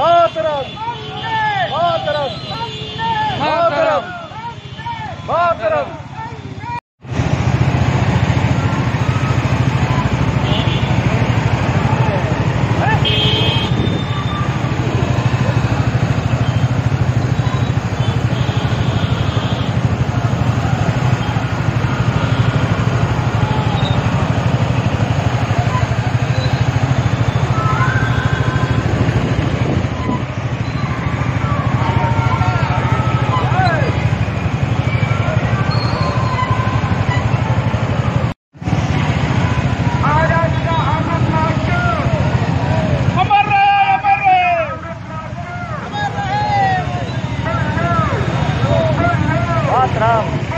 मातरम। मातरम। मातरम। मातरम। trava.